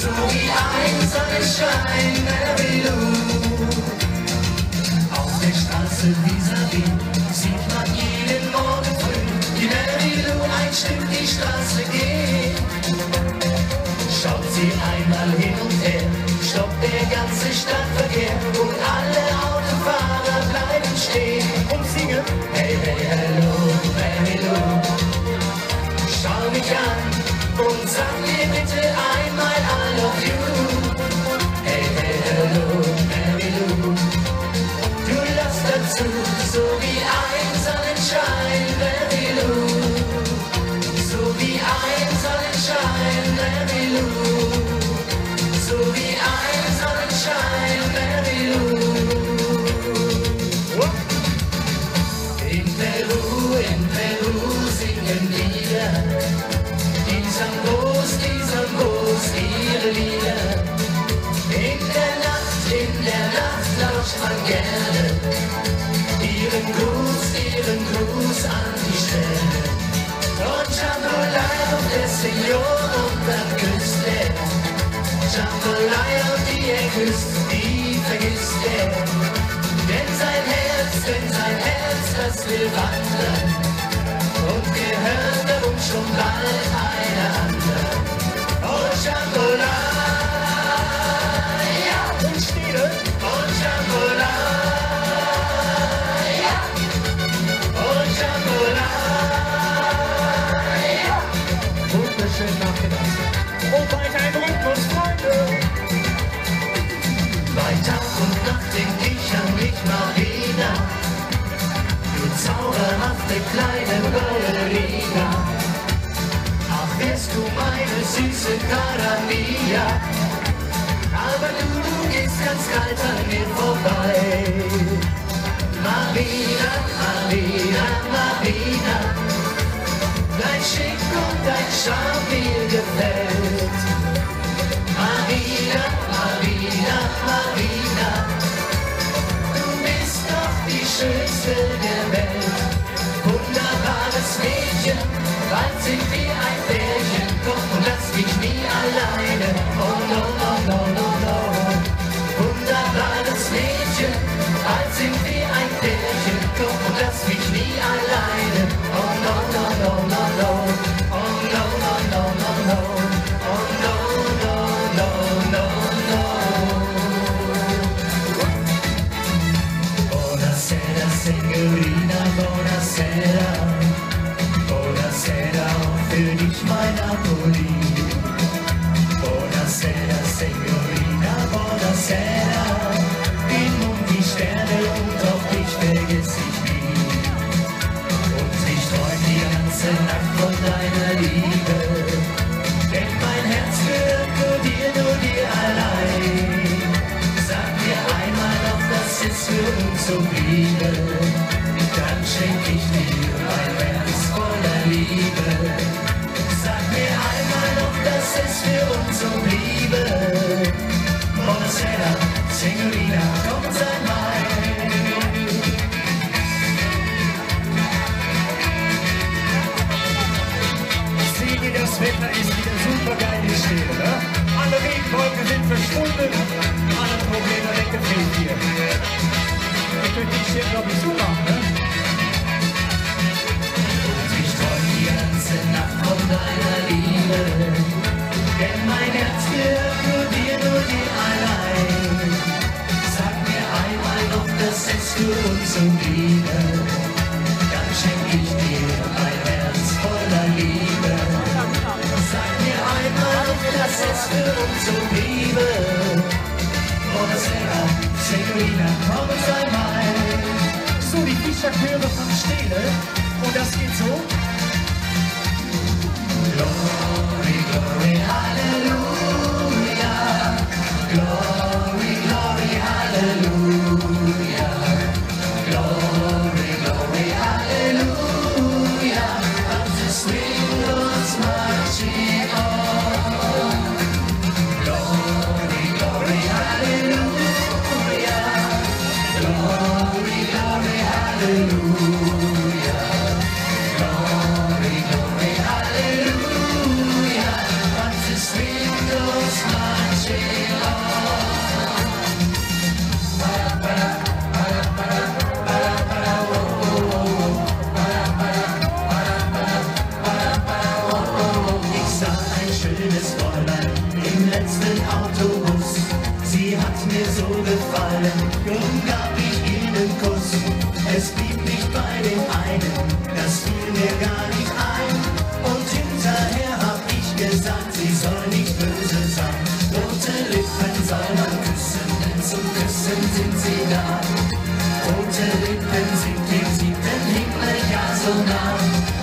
so wie ein Sonnenschein, Marilou. Auf der Straße sieht man jeden Morgen früh, wie Marilou ein Stück die Straße geht. Schaut sie einmal hin und her, stoppt der ganze Stadtverkehr. gerne Ihren Gruß, Ihren Gruß an die Stelle. Und Jambalaya und der Senior und dann küsst er. Jambalaya und die er küsst, die vergisst er. Denn sein Herz, denn sein Herz, das will wandern. Und gehört darum schon bald an. ganz kalt an mir vorbei. Marina, Marina, Marina, dein Schick und dein Charme mir gefällt. Marina, Marina, Marina, du bist doch die schönste der Mary. schenk ich dir ein Herz voller Liebe. Sag mir einmal noch, dass es für uns so bliebe. Oh, Buonasera, Signorina, komm sei mein. Sigi, das Wetter ist wieder super geil hier stehen, ne? Alle Regenwolken sind verschwunden. Leben, komm uns einmal. So, die Viecherchöre von Stele und das geht so. Los. Gefallen, drum gab ich ihm den Kuss. Es blieb nicht bei dem einen, das fiel mir gar nicht ein. Und hinterher hab ich gesagt, sie soll nicht böse sein. Rote Lippen soll man küssen, denn zum Küssen sind sie da. Rote Lippen sind dem siebten Himmel ja so nah.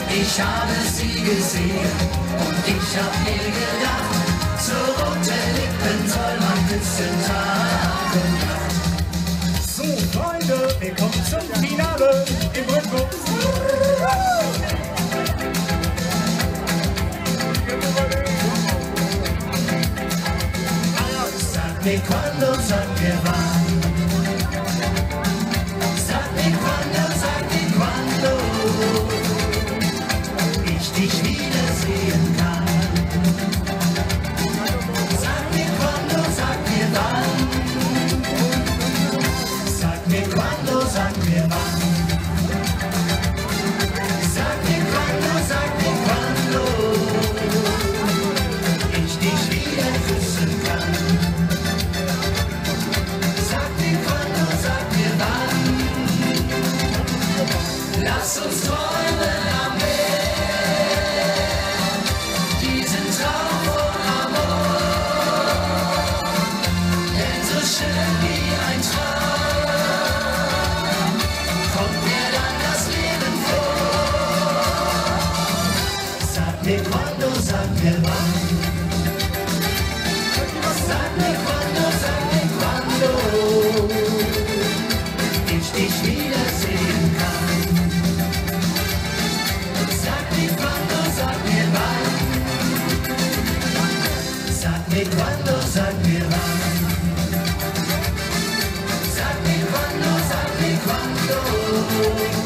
Ich habe sie gesehen und ich hab mir gedacht, so rote Lippen soll man küssen son finales y cuando se va. Sag mir quando, sag mir quando